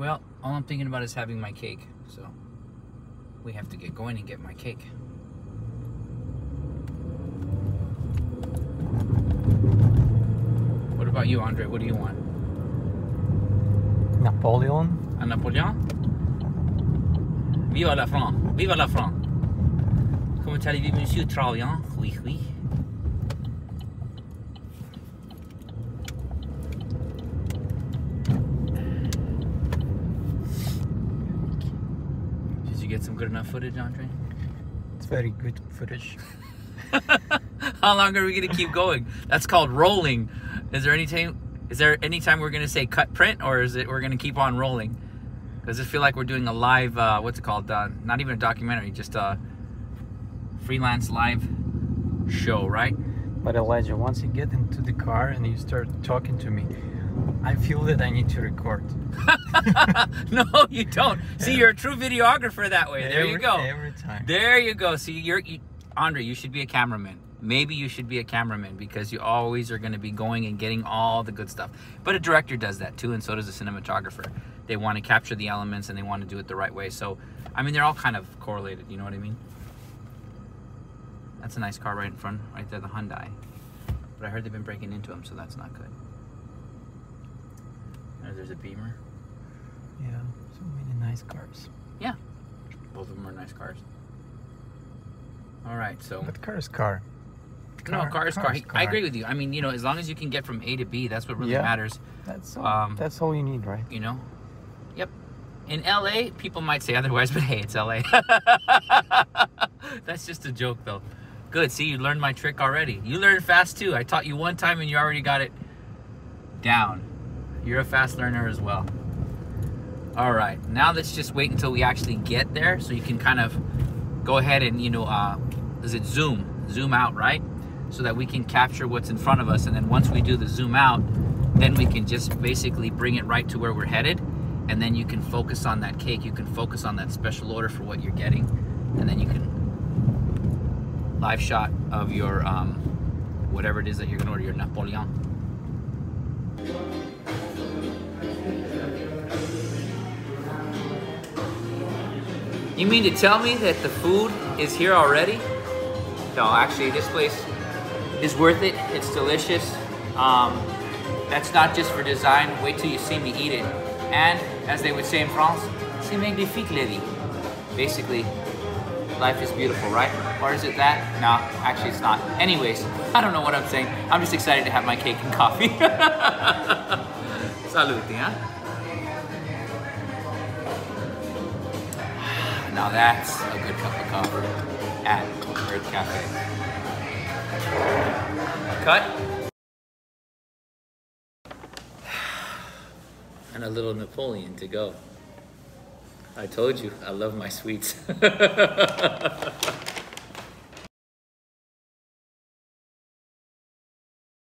Well, all I'm thinking about is having my cake, so we have to get going and get my cake. What about you, Andre? What do you want? Napoleon. A Napoléon? Viva la France! Viva la France! Comment allez-vous, monsieur Traillant? Oui, oui. Did you get some good enough footage, Andre? It's very good footage. How long are we gonna keep going? That's called rolling. Is there any time? Is there any time we're gonna say cut print, or is it we're gonna keep on rolling? Does it feel like we're doing a live? Uh, what's it called? Uh, not even a documentary, just a freelance live show, right? But Elijah, once you get into the car and you start talking to me, I feel that I need to record. no, you don't. See, you're a true videographer that way. There you go. Every time. There you go. See, you're you, Andre. You should be a cameraman. Maybe you should be a cameraman because you always are going to be going and getting all the good stuff. But a director does that too, and so does a cinematographer. They want to capture the elements and they want to do it the right way. So, I mean, they're all kind of correlated. You know what I mean? That's a nice car right in front, right there, the Hyundai. But I heard they've been breaking into them, so that's not good. There- There's a Beamer. Yeah, so many nice cars. Yeah, both of them are nice cars. All right, so. But car is car. no, car is car. is I agree with you. I mean, you know, as long as you can get from A to B, that's what really Yeah. matters. That's all, Um, that's all you need, right? You know. Yep. In LA, people might say otherwise, but hey, it's LA. that's just a joke, though. Good. See, you learned my trick already. You learned fast too. I taught you one time, and you already got it down. You're a fast learner as well. All right. Now let's just wait until we actually get there, so you can kind of go ahead and you know, uh, is it zoom? Zoom out, right? So that we can capture what's in front of us, and then once we do the zoom out, then we can just basically bring it right to where we're headed, and then you can focus on that cake. You can focus on that special order for what you're getting, and then you can live shot of your um, whatever it is that you're gonna order, your Napoleon. You mean to tell me that the food is here already? No, actually, this place is worth it. It's delicious. Um, that's not just for design. Wait till you see me eat it. And as they would say in France, c'est magnifique la vie. Basically, life is beautiful, right? Or is it that? No, actually, it's not. Anyways, I don't know what I'm saying. I'm just excited to have my cake and coffee. Salute, huh? Now that's a good cup of coffee at Urth Cafe. Cut. And a little Napoleon to go. I told you, I love my sweets.